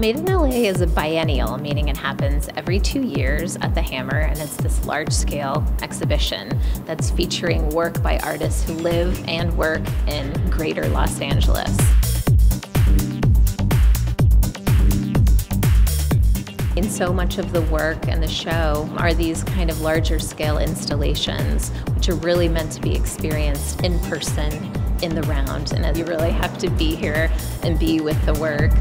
Made in LA is a biennial, meaning it happens every two years at the Hammer, and it's this large scale exhibition that's featuring work by artists who live and work in greater Los Angeles. In so much of the work and the show are these kind of larger scale installations, which are really meant to be experienced in person in the round. And you really have to be here and be with the work.